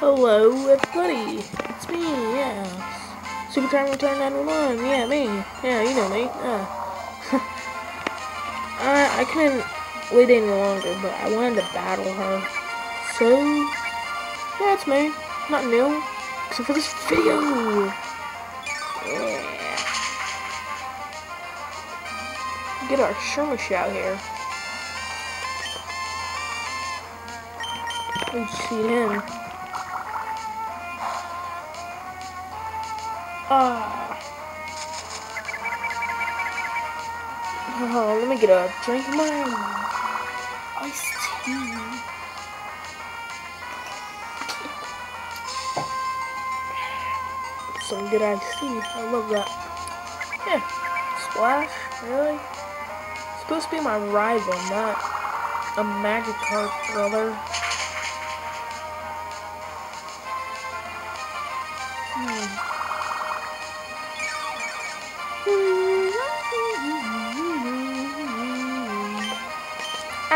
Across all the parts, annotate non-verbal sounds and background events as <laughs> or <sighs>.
Hello, everybody. It's me, yeah. Super Tyranitar 911. Yeah, me. Yeah, you know me. Uh. <laughs> I, I couldn't wait any longer, but I wanted to battle her. So, yeah, it's me. Not new, except for this video. Yeah. Get our skirmish out here. We see him. Ah. Oh, let me get a drink of mine. Iced tea. Some good iced tea. I love that. Yeah. Splash? Really? supposed to be my rival, not a Magikarp brother.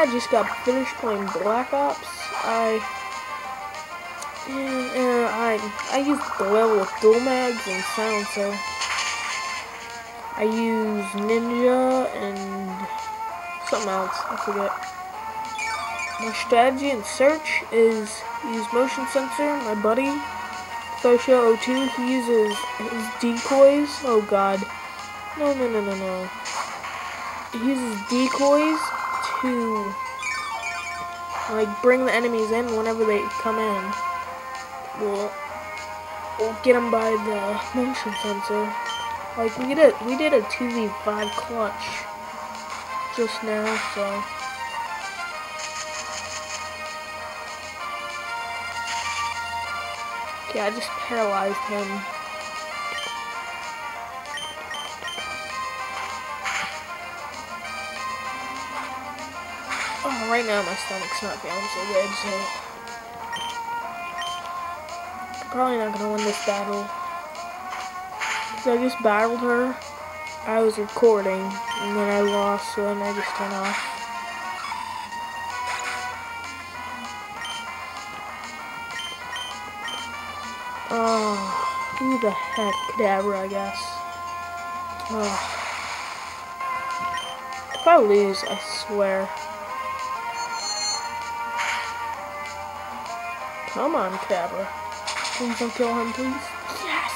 I just got finished playing Black Ops. I yeah, I I use Doyle with dual mags and silencer. I use Ninja and something else. I forget. My strategy in search is use motion sensor. My buddy Fosho02 he uses his decoys. Oh God, no no no no no. He uses decoys to like bring the enemies in whenever they come in. We'll, we'll get them by the motion sensor. Like we did we did a 2v5 clutch just now, so Yeah, I just paralyzed him. Right now my stomach's not feeling so good, so... I'm probably not gonna win this battle. Because I just battled her. I was recording, and then I lost, so then I just turned off. Oh, who the heck? Kadabra, I guess. Oh. If I lose, I swear. Come on, Cabra. Please don't kill him, please. Yes!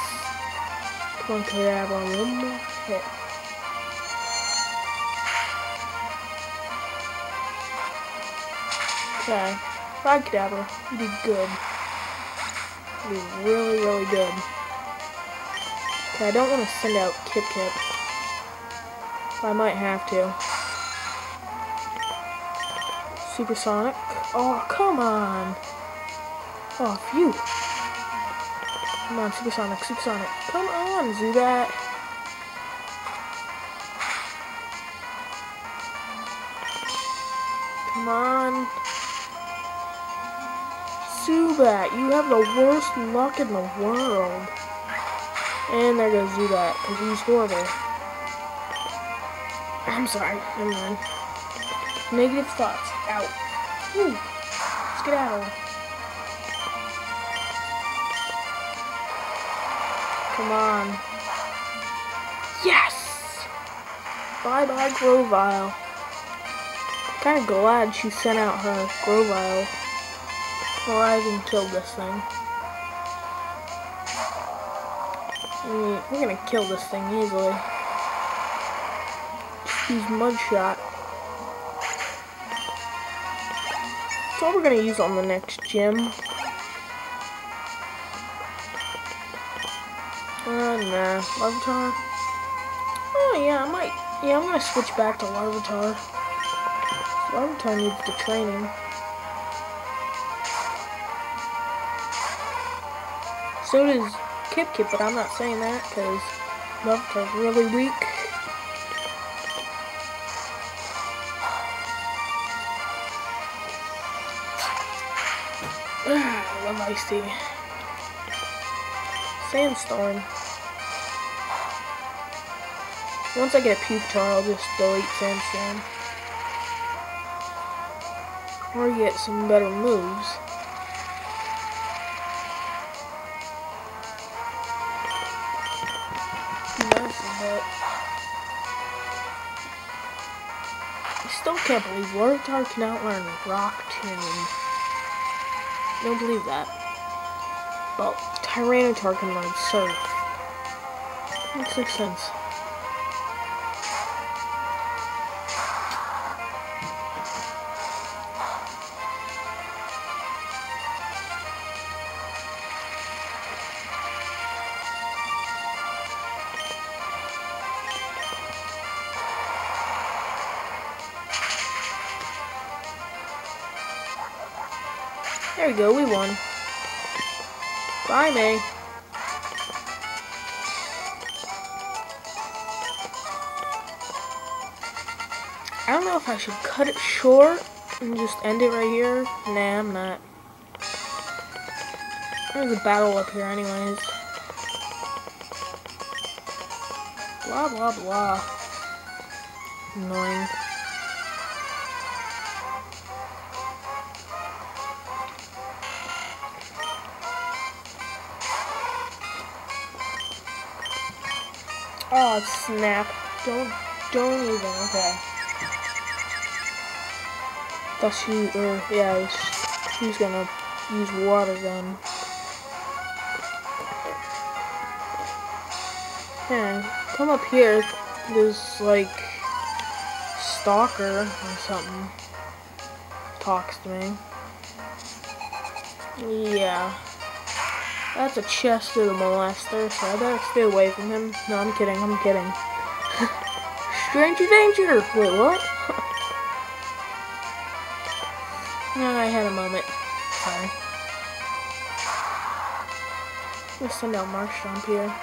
Come on, Cabra, one more hit. Okay. Bye, Kadabra. You did good. You did really, really good. Okay, I don't want to send out Kip Kip. I might have to. Supersonic. Oh, come on. Oh, phew. Come on, Supersonic, Supersonic. Come on, Zubat. Come on. Zubat, you have the worst luck in the world. And there goes Zubat, because he's horrible. I'm sorry, never mind. Negative thoughts, out. Whew. Let's get out of here. Come on. Yes! Bye-bye, Grovyle. Kinda glad she sent out her Grovyle before I even killed this thing. We're gonna kill this thing easily. Just use Mudshot. That's all we're gonna use on the next gym. Uh, nah. Larvitar? Oh, yeah, I might. Yeah, I'm gonna switch back to Larvitar. Larvitar needs the training. So does Kip Kip, but I'm not saying that because Larvitar's really weak. <sighs> I love Sandstorm. Once I get a Pupitar, I'll just delete Sandstorm. Or get some better moves. I still can't believe Larvitar can outlearn Rock Tomb. Don't believe that. Well, Tyranitar can learn Surf. Makes sense. There we go, we won. Bye, May. I don't know if I should cut it short and just end it right here. Nah, I'm not. There's a battle up here anyways. Blah, blah, blah. Annoying. Oh, snap. Don't, don't even, okay. Thought she, or, yeah, she's gonna use water gun. Yeah, come up here. There's, like, stalker or something talks to me. Yeah. That's a chest of the molester, so I better stay away from him. No, I'm kidding, I'm kidding. <laughs> Stranger danger! Wait, what? <laughs> no, I had a moment. Sorry. Let's send out Marshtomp here.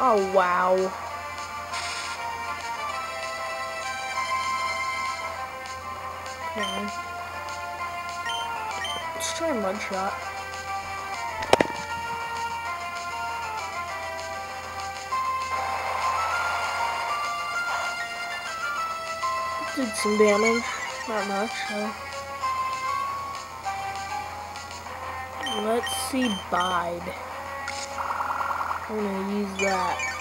Oh, wow. Did some damage, not much. Let's see bide. I'm gonna use that.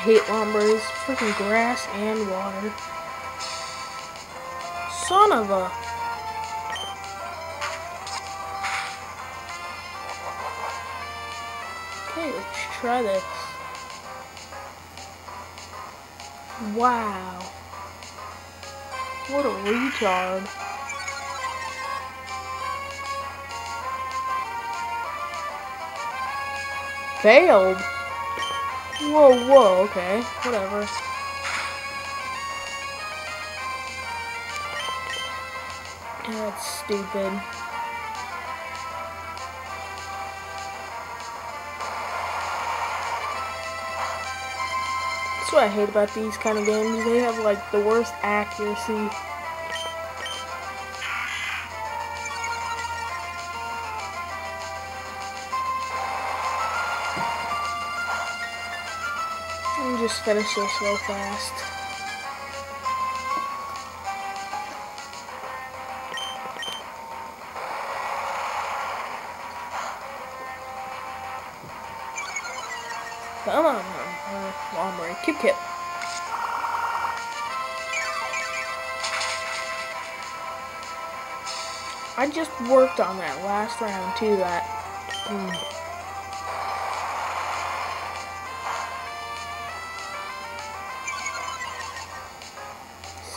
Hate Lombres. Freaking grass and water. Son of a... Okay, let's try this. Wow. What a retard. Failed? Whoa, whoa, okay. Whatever. That's stupid. That's what I hate about these kind of games. They have like the worst accuracy. Just finish this real fast. Come on, Lombre. Kip Kip. I just worked on that last round too. That. Mm.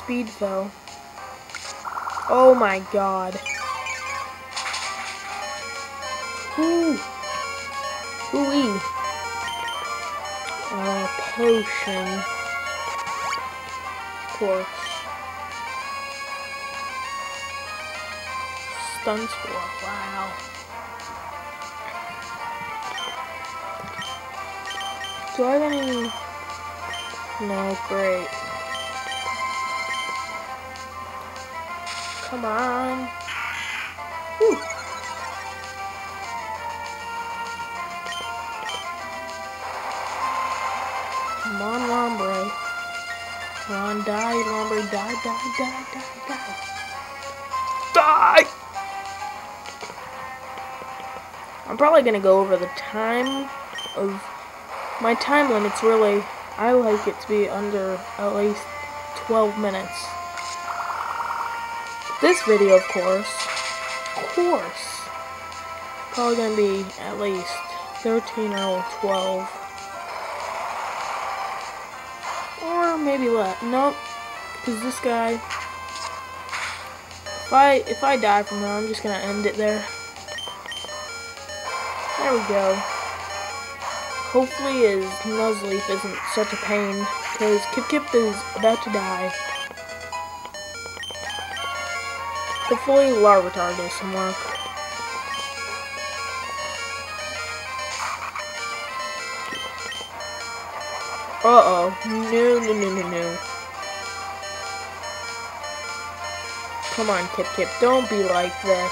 Speed fell. Oh my god. Ooh. Ooh-wee. Uh, potion. Of course. Stun spore. Wow. Do I have any? No, great. Come on. Whew. Come on, Lombre. Come on, die, Lombre. Die, die, die, die, die. Die! I'm probably gonna go over the time of my time limit's really I like it to be under at least 12 minutes. This video, of course, of course, probably gonna be at least 13 or 12. Or maybe less. Nope. Because this guy, if I, if I die from him, I'm just gonna end it there. There we go. Hopefully his Nuzleaf isn't such a pain, because Kip Kip is about to die. Hopefully Larvitar does some work. Uh-oh. No, no, no, no, no. Come on, Kip Kip. Don't be like this.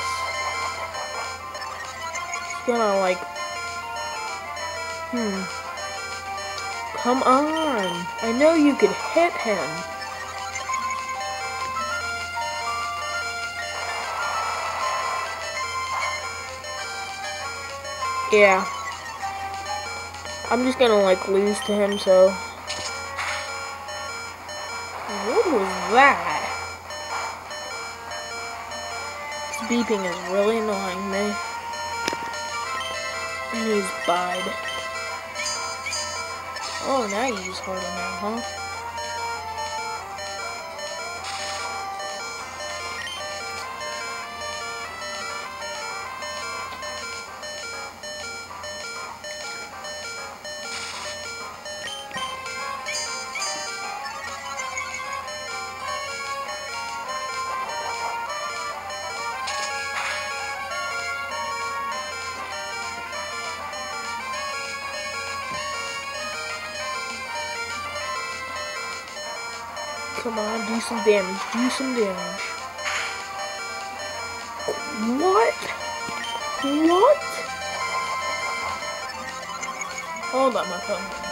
It's gonna, like... Hmm. Come on. I know you can hit him. Yeah. I'm just gonna like lose to him, so. What was that? This beeping is really annoying me. And he's bide. Oh, now you use harder now, huh? Come on, do some damage. Do some damage. What? What? Hold on, my phone.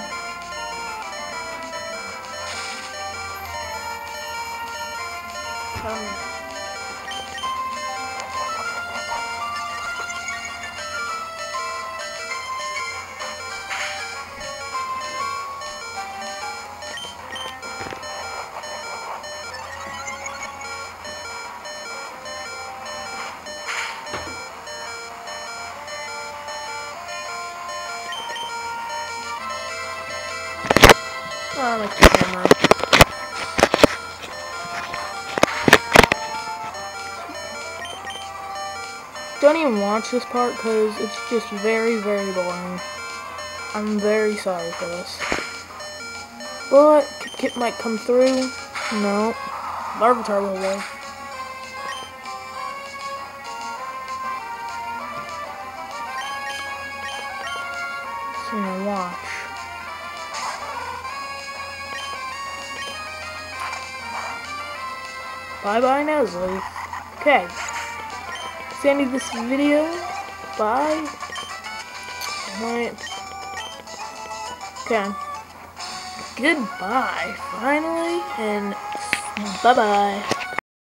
Um, Um, Oh, my camera. Don't even watch this part because it's just very, very boring. I'm very sorry for this. But Kip might come through. No. Larvitar will though. So watch. Bye bye Nuzleaf. Okay. End of this video. Bye. Alright. Okay. Goodbye, finally, and bye bye.